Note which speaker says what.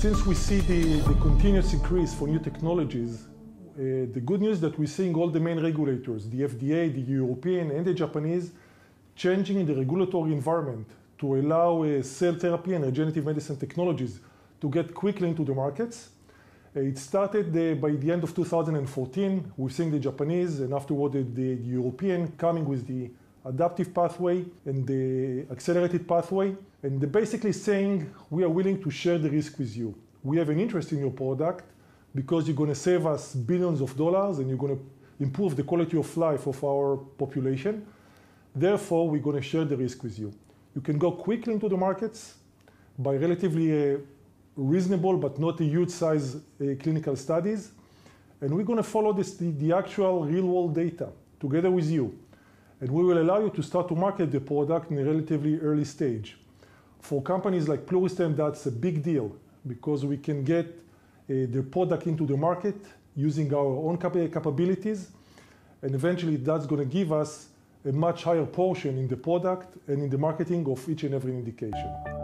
Speaker 1: since we see the, the continuous increase for new technologies, uh, the good news that we're seeing all the main regulators, the FDA, the European, and the Japanese, changing the regulatory environment to allow uh, cell therapy and regenerative medicine technologies to get quickly into the markets. Uh, it started uh, by the end of 2014. We're seeing the Japanese and afterward the, the European coming with the adaptive pathway and the accelerated pathway. And they're basically saying we are willing to share the risk with you. We have an interest in your product because you're going to save us billions of dollars and you're going to improve the quality of life of our population. Therefore, we're going to share the risk with you. You can go quickly into the markets by relatively uh, reasonable but not a huge size uh, clinical studies. And we're going to follow this, the, the actual real world data together with you. And we will allow you to start to market the product in a relatively early stage. For companies like Pluristem, that's a big deal because we can get uh, the product into the market using our own cap capabilities. And eventually that's going to give us a much higher portion in the product and in the marketing of each and every indication.